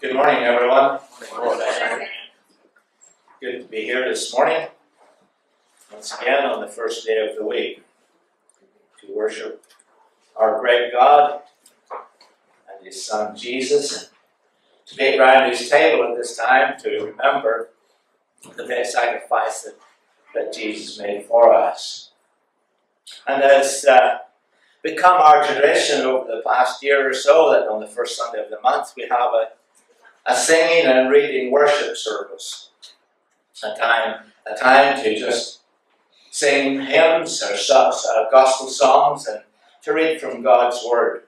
Good morning, everyone. Good to be here this morning. Once again, on the first day of the week, to worship our great God and His Son Jesus, to be around His table at this time to remember the great sacrifice that, that Jesus made for us. And as uh, become our tradition over the past year or so that on the first Sunday of the month we have a, a singing and reading worship service. A time, a time to just sing hymns or gospel songs and to read from God's Word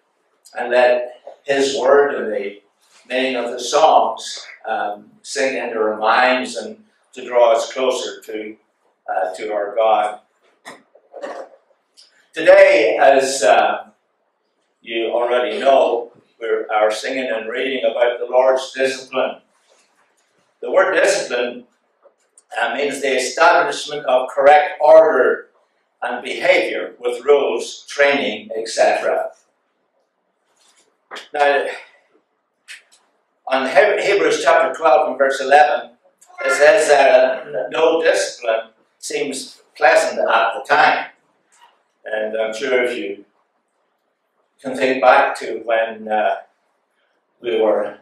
and let His Word and the meaning of the songs um, sing into our minds and to draw us closer to, uh, to our God. Today, as uh, you already know, we are singing and reading about the Lord's discipline. The word discipline uh, means the establishment of correct order and behavior with rules, training, etc. Now, on Hebrews chapter 12 and verse 11, it says that uh, no discipline seems pleasant at the time. And I'm sure if you can think back to when uh, we were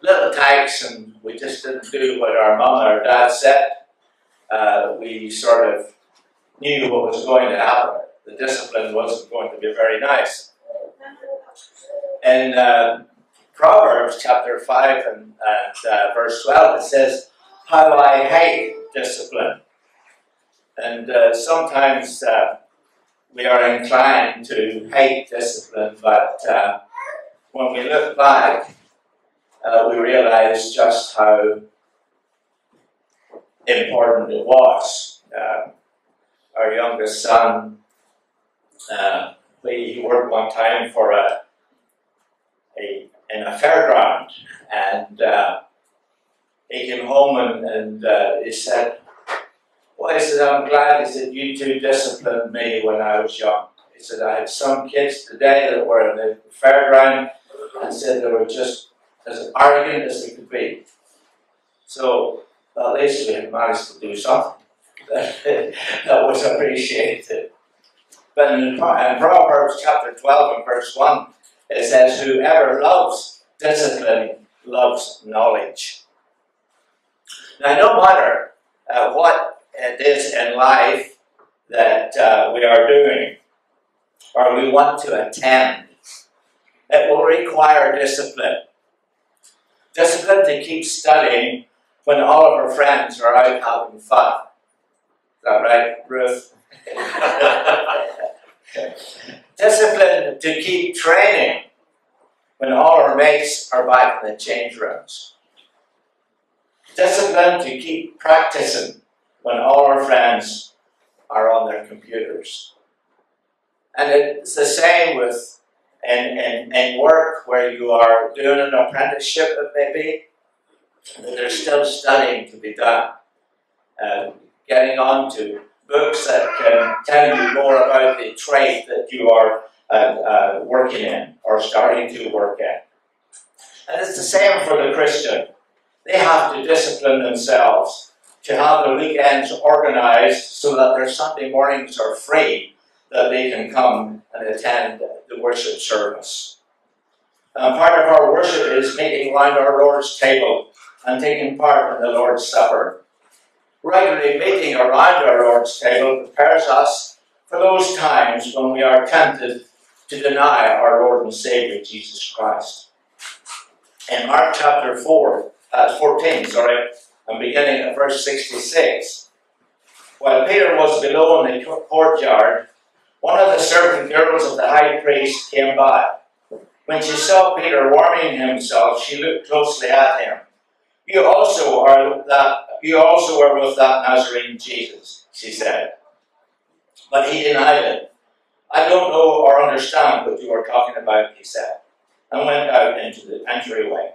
little tykes and we just didn't do what our mum or dad said, uh, we sort of knew what was going to happen. The discipline wasn't going to be very nice. In uh, Proverbs chapter 5 and, and uh, verse 12, it says, How I hate discipline. And uh, sometimes uh, we are inclined to hate discipline, but uh, when we look back, uh, we realize just how important it was. Uh, our youngest son, uh, he worked one time for a, a in a fairground, and uh, he came home and, and uh, he said, said, I'm glad, he said, you two disciplined me when I was young. He said, I had some kids today that were in the fairground and said they were just as arrogant as they could be. So, at least we had managed to do something that, was appreciated. But in, in Proverbs chapter 12 and verse 1, it says, Whoever loves discipline loves knowledge. Now, no matter uh, what it is in life that uh, we are doing or we want to attend, it will require discipline. Discipline to keep studying when all of our friends are out having fun. Is that right, Ruth? discipline to keep training when all our mates are back in the change rooms. Discipline to keep practicing when all our friends are on their computers. And it's the same with in, in, in work where you are doing an apprenticeship, it may there's still studying to be done. Uh, getting on to books that can tell you more about the trade that you are uh, uh, working in or starting to work in. And it's the same for the Christian. They have to discipline themselves to have their weekends organized so that their Sunday mornings are free, that they can come and attend the worship service. And part of our worship is meeting around our Lord's table and taking part in the Lord's Supper. Regularly meeting around our Lord's table prepares us for those times when we are tempted to deny our Lord and Savior Jesus Christ. In Mark chapter 4, uh, 14, sorry, and beginning at verse 66. While Peter was below in the courtyard, one of the servant girls of the high priest came by. When she saw Peter warming himself, she looked closely at him. You also are that you also are with that Nazarene Jesus, she said. But he denied it. I don't know or understand what you are talking about, he said, and went out into the entryway.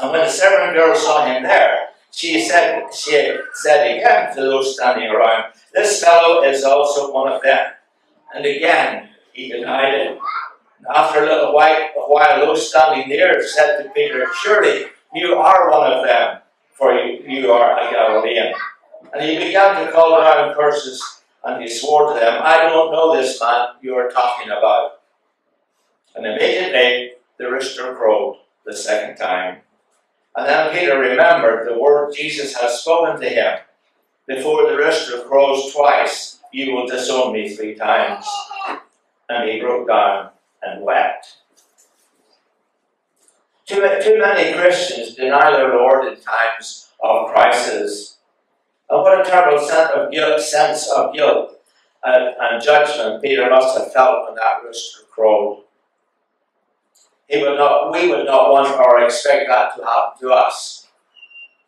And when the servant girl saw him there, she said, she said again to those standing around, This fellow is also one of them. And again, he denied it. After a little while, a while, those standing near said to Peter, Surely you are one of them, for you, you are a Galilean. And he began to call down curses, and he swore to them, I don't know this man you are talking about. And immediately the rooster crowed the second time. And then Peter remembered the word Jesus had spoken to him. Before the rooster crows twice, you will disown me three times. And he broke down and wept. Too, too many Christians deny their Lord in times of crisis. And what a terrible sense of guilt, sense of guilt and, and judgment Peter must have felt when that rooster crowed. He would not, we would not want or expect that to happen to us,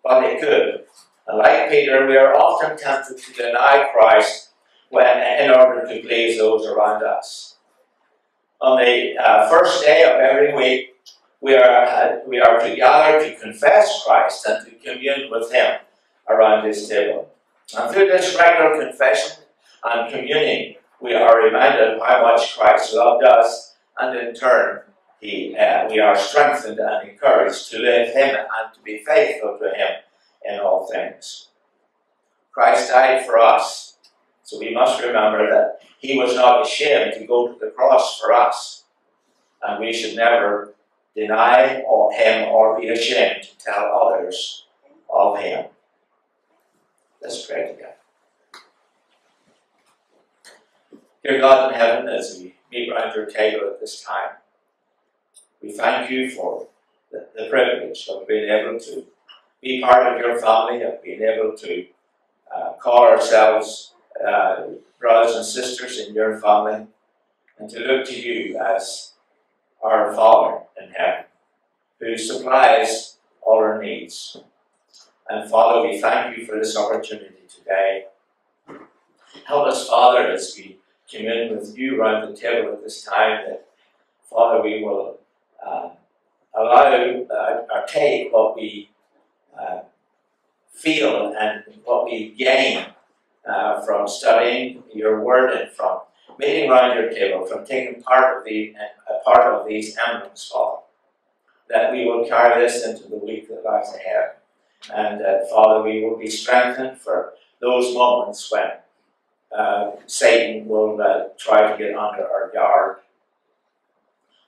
but it could. And like Peter, we are often tempted to deny Christ when, in order to please those around us. On the uh, first day of every week, we are, uh, we are to gather to confess Christ and to commune with Him around His table. And through this regular confession and communing, we are reminded how much Christ loved us, and in turn, he, uh, we are strengthened and encouraged to live Him and to be faithful to Him in all things. Christ died for us, so we must remember that He was not ashamed to go to the cross for us, and we should never deny Him or be ashamed to tell others of Him. Let's pray together. Dear God in heaven, as we meet around your table at this time, we thank you for the, the privilege of being able to be part of your family, of being able to uh, call ourselves uh, brothers and sisters in your family, and to look to you as our Father in heaven, who supplies all our needs. And Father, we thank you for this opportunity today. Help us, Father, as we commune with you around the table at this time, that, Father, we will uh, allow uh, or take what we uh, feel and what we gain uh, from studying your word and from meeting around your table, from taking part of the a part of these emblems, Father. That we will carry this into the week that lies ahead, and that Father, we will be strengthened for those moments when uh, Satan will uh, try to get under our guard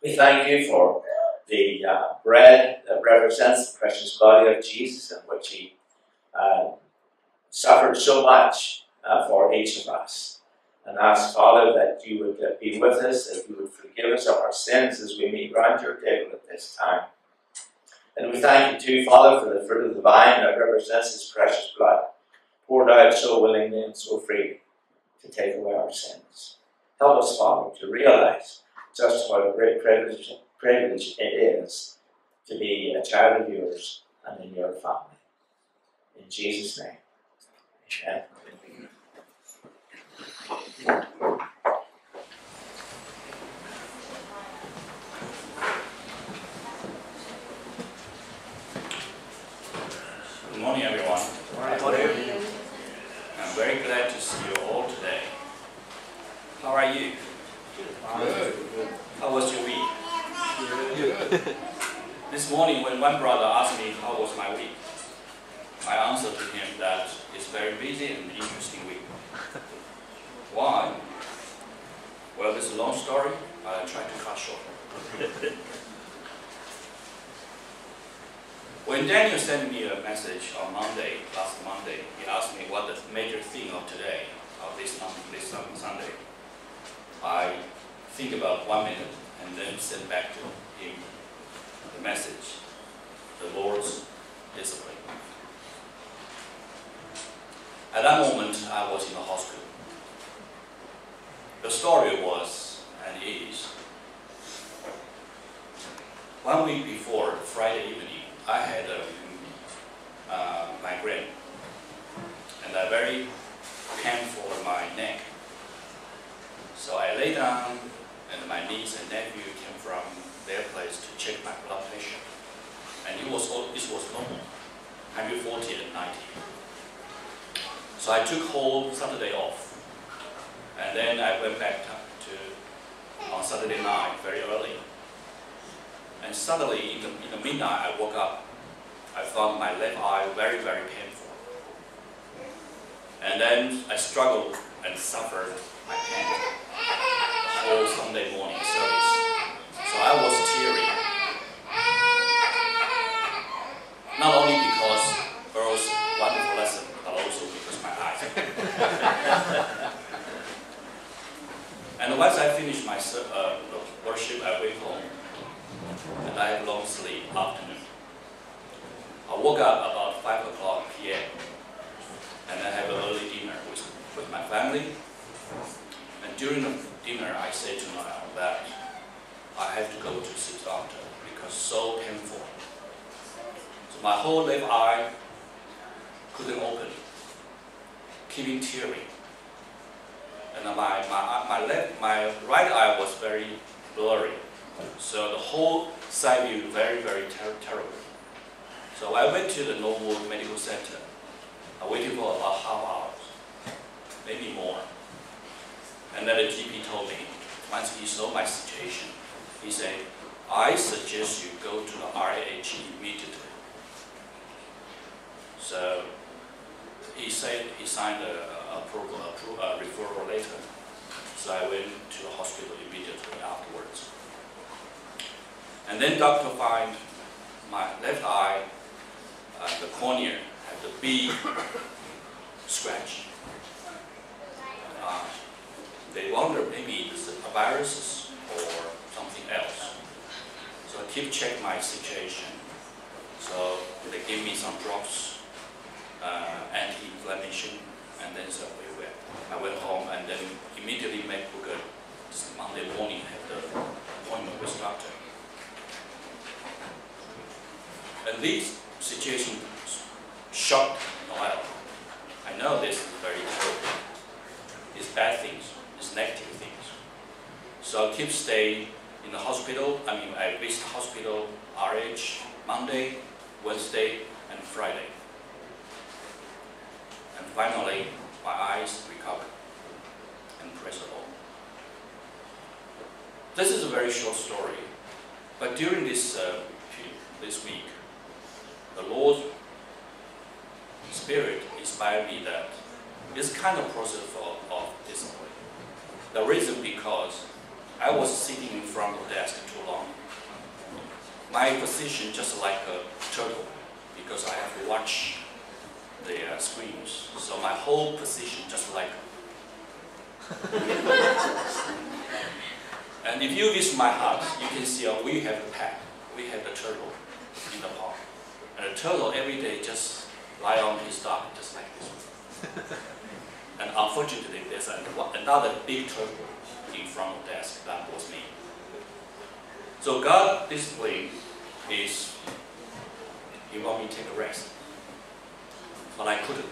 we thank you for the uh, bread that represents the precious body of Jesus, in which he uh, suffered so much uh, for each of us. And ask, Father, that you would uh, be with us, that you would forgive us of our sins as we meet round your table at this time. And we thank you too, Father, for the fruit of the vine that represents his precious blood, poured out so willingly and so freely to take away our sins. Help us, Father, to realize just what a great privilege, privilege it is to be a child of yours and in your family. In Jesus' name, amen. Good morning, everyone. Good morning. I'm very glad to see you all today. How are you? Good. How was your week? This morning, when one brother asked me how was my week, I answered to him that it's very busy and interesting week. Why? Well, this is a long story. but I'll try to cut short. when Daniel sent me a message on Monday, last Monday, he asked me what the major theme of today, of this, this Sunday. I think about one minute and then send back to him the message, the Lord's discipline. At that moment, I was in the hospital. The story was and is one week before Friday evening, I had a uh, migraine and a very painful in my neck. So I lay down and my niece and nephew came from their place to check my blood pressure. And it was, it was normal, 140 and 90. So I took whole Saturday off. And then I went back to, on Saturday night very early. And suddenly, in the, in the midnight, I woke up. I found my left eye very, very painful. And then I struggled and suffered my pain whole Sunday morning service. So I was teary. Not only because Earl's wonderful lesson, but also because my eyes. And once I finished my uh, worship, I went home and I had long sleep afternoon. I woke up about 5 o'clock p.m. and I have an early dinner with, with my family. And during the dinner, I said to Noel that I have to go to see doctor because so painful. So my whole left eye couldn't open, keeping tearing. My, my, uh, my left, my right eye was very blurry. So the whole side view very, very ter- terrible. So I went to the Norwood Medical Center. I waited for about half hours, maybe more. And then the GP told me, once he saw my situation, he said, I suggest you go to the RAH immediately. So he said he signed a, approval, appro- a referral letter. So I went to the hospital immediately afterwards. And then doctor find my left eye, uh, the cornea, had the big scratch. Uh, they wonder maybe it's a virus or something else. So I keep check my situation. So they give me some drops, uh, anti-inflammation, and then went. I went home and then immediately make book a Monday morning have the appointment with doctor. And this situation shocked Noel. I know this is very terrible. It's bad things, it's negative things. So I keep stay in the hospital. I mean, I visit hospital RH Monday, Wednesday, and Friday. Finally, my eyes recovered. And This is a very short story, but during this uh, this week, the Lord's Spirit inspired me that this kind of process of, of discipline. The reason because I was sitting in front of the desk too long. My position just like a turtle because I have to watch the uh, screens. So my whole position just like. and if you visit my house, you can see uh, we have a pet. We have the turtle in the park. And the turtle every day just lie on his dock just like this. and unfortunately, there's another big turtle in front of the desk. That was me. So God discipline is He want me to take a rest, but I couldn't.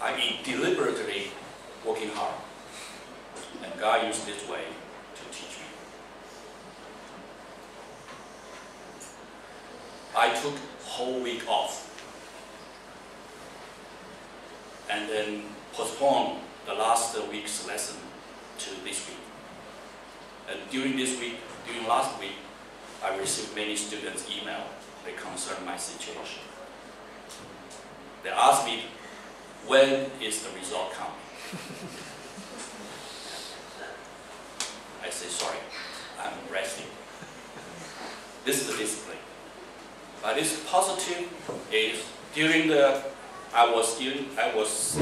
I been deliberately working hard, and God used this way to teach me. I took whole week off and then postponed the last week's lesson to this week. And during this week, during last week, I received many students' email. They concern my situation. They asked me, when is the result coming? I say, sorry, I'm resting. This is the discipline. But this positive is during the I was during I was.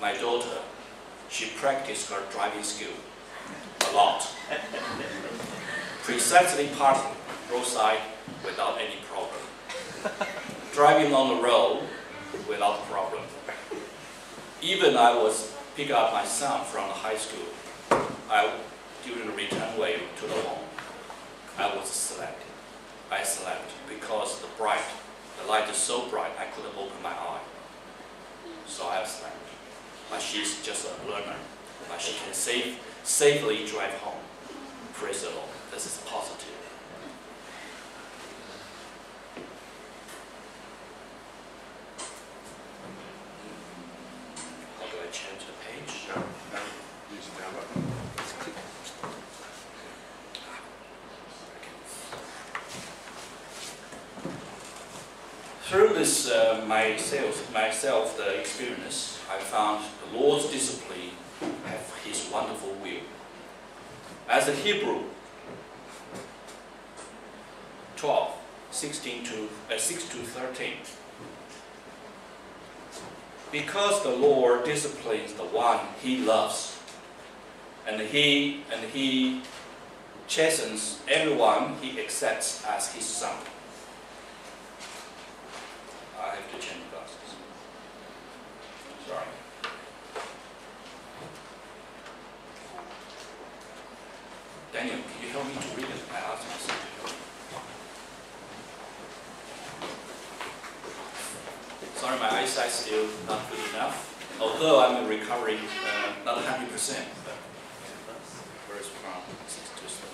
My daughter, she practiced her driving skill a lot. Precisely parking roadside without any problem. Driving on the road without problem. Even I was pick up my son from high school. I during the return way to the home, I was slept. I slept because the bright, the light is so bright I couldn't open my eye. So I slept. But she's just a learner. But she can safe, safely drive home. Praise the Lord. This is positive. page. Through this uh, myself, myself, the experience, I found the Lord's discipline have His wonderful will. As a Hebrew, 12, 16 to, uh, 6 to 13, because the Lord disciplines the one He loves, and He and He chastens everyone He accepts as His son. I have to change glasses. Sorry. Daniel, can you help me to read it? I asked myself. Still not good enough. Although I'm recovering, uh, not 100%. But verse from 6 to 7.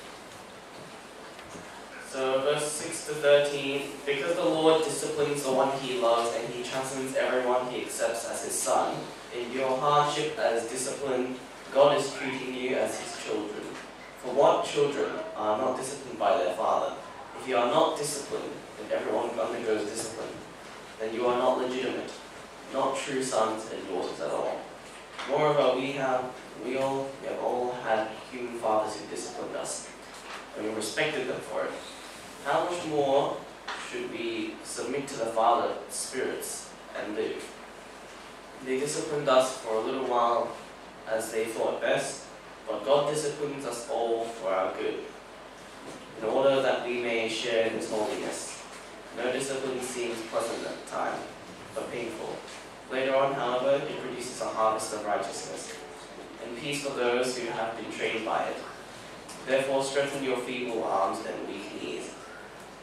So verse 6 to 13, because the Lord disciplines the one he loves and he chastens everyone he accepts as his son, in your hardship as discipline, God is treating you as his children. For what children are not disciplined by their father? If you are not disciplined, and everyone undergoes discipline, then you are not legitimate, not true sons and daughters at all. Moreover, we have we all we have all had human fathers who disciplined us, and we respected them for it. How much more should we submit to the Father spirits and live? They disciplined us for a little while as they thought best, but God disciplines us all for our good, in order that we may share in His holiness. No discipline seems pleasant at the time, but painful. Later on, however, it produces a harvest of righteousness, and peace for those who have been trained by it. Therefore, strengthen your feeble arms and weak knees.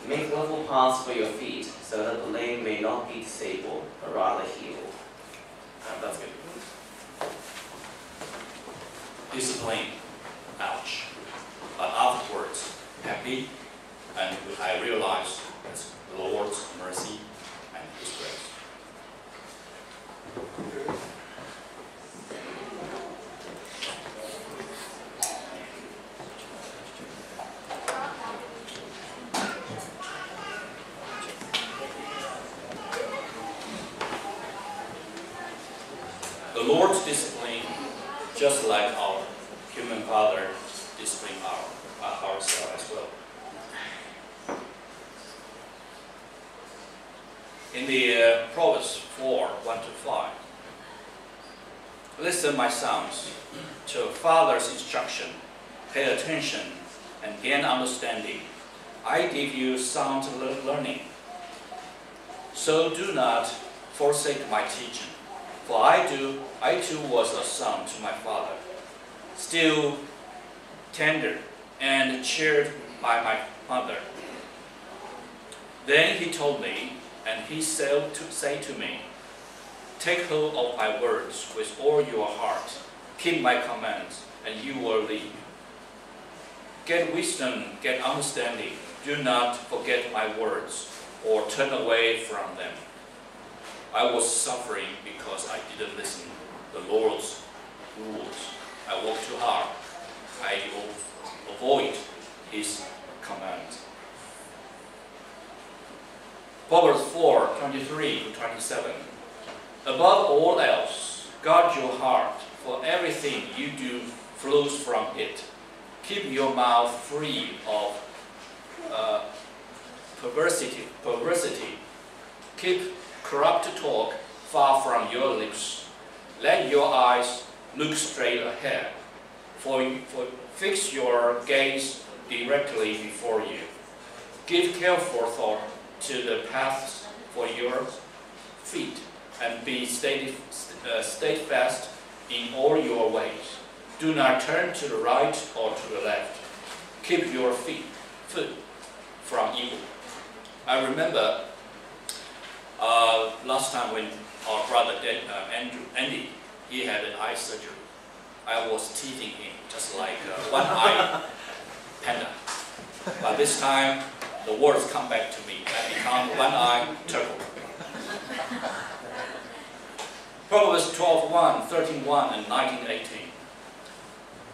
Make level paths for your feet, so that the lame may not be disabled, but rather healed. Uh, that's good. Discipline. Ouch. But afterwards, happy, and I realized it's the Lord's mercy and His grace. The Lord's discipline, just like our human father discipline our, uh, ourselves as well. In the uh, Proverbs 4, 1 to 5. Listen, my sons, to a father's instruction. Pay attention and gain understanding. I give you sound learning. So do not forsake my teaching. For I do, I too was a son to my father, still tender and cheered by my mother. Then he told me, and he said to say to me, Take hold of my words with all your heart, keep my commands, and you will live. Get wisdom, get understanding. Do not forget my words or turn away from them. I was suffering because I didn't listen the Lord's rules. I worked too hard. I avoid His commands. Proverbs 4, 23 to 27. Above all else, guard your heart, for everything you do flows from it. Keep your mouth free of uh, perversity, perversity. Keep corrupt talk far from your lips. Let your eyes look straight ahead, for, for fix your gaze directly before you. Give careful thought to the paths for your feet, and be steady, uh, steadfast in all your ways. Do not turn to the right or to the left. Keep your feet, foot from evil. I remember uh, last time when our brother Dan, uh, Andrew, Andy, he had an eye surgery. I was teasing him just like uh, one eye panda. But this time, the words come back to me. Become one eye turtle. Proverbs 12, 1, 13, 1, and 19, 18.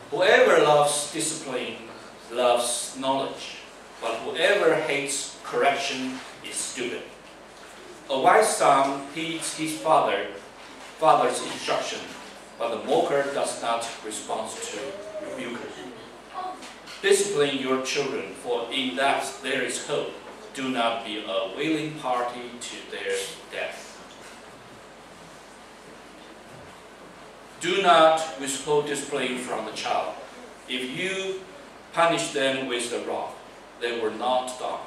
Whoever loves discipline loves knowledge, but whoever hates correction is stupid. A wise son heeds his father, father's instruction, but the mocker does not respond to rebuke. Discipline your children, for in that there is hope. Do not be a willing party to their death. Do not withhold discipline from the child. If you punish them with the rod, they will not die.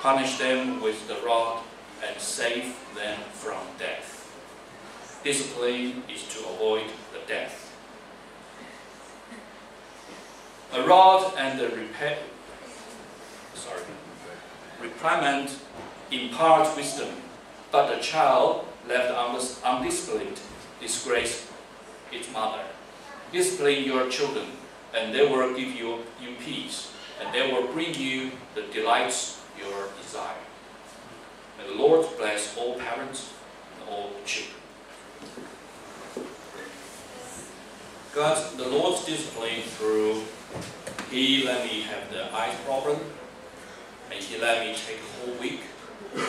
Punish them with the rod and save them from death. Discipline is to avoid the death. A rod and a sorry, reprimand impart wisdom, but the child left undisciplined disgrace its mother. Discipline your children, and they will give you, you peace, and they will bring you the delights your desire. May the Lord bless all parents and all children. God, the Lord's discipline through He let me have the eye problem, and He let me take a whole week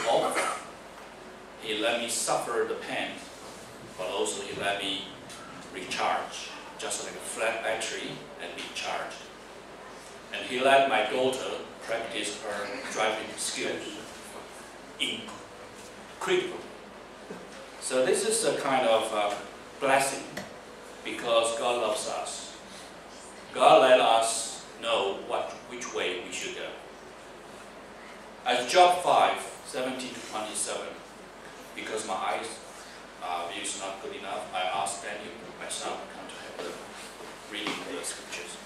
off. He let me suffer the pain, but also He let me recharge, just like a flat battery and be charged. And He let my daughter practice her driving skills incredible. So this is a kind of uh, blessing because God loves us. God let us know what which way we should go. As Job 5, 17 to 27, because my eyes uh, view is not good enough, I asked Daniel, my son, come to help the reading the scriptures.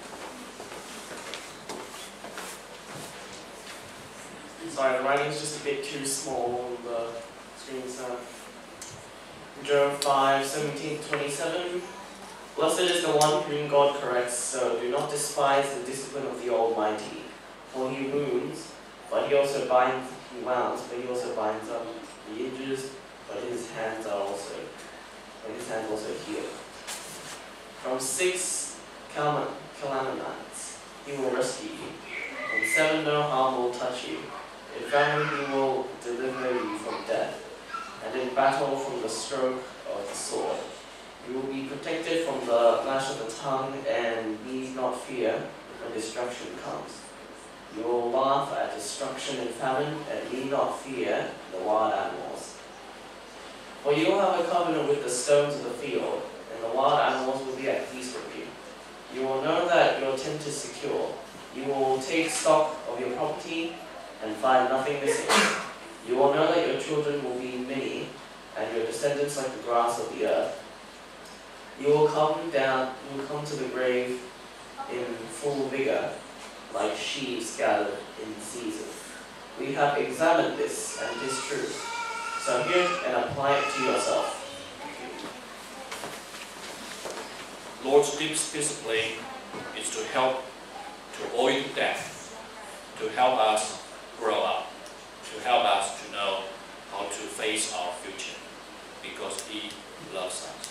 Sorry, the writing is just a bit too small on the screen, so. Job 5, 17 to 27. Blessed is the one whom God corrects, so do not despise the discipline of the Almighty. For he wounds, but he also binds, he wounds, but he also binds up. the injuries, but his hands are also, but his hands also heal. From six calamities he will rescue you. From seven no harm will touch you. In famine he will deliver you from death, and in battle from the stroke of the sword. You will be protected from the lash of the tongue, and need not fear when destruction comes. You will laugh at destruction and famine, and need not fear the wild animals. For you will have a covenant with the stones of the field, and the wild animals will be at peace with you. You will know that your tent is secure. You will take stock of your property and find nothing missing. You will know that your children will be many, and your descendants like the grass of the earth. You will come down, you will come to the grave in full vigor, like sheaves scattered in season. We have examined this, and it is true. So hear and apply it to yourself. Lord's discipline is to help to avoid death, to help us grow up, to help us to know how to face our future, because He loves us.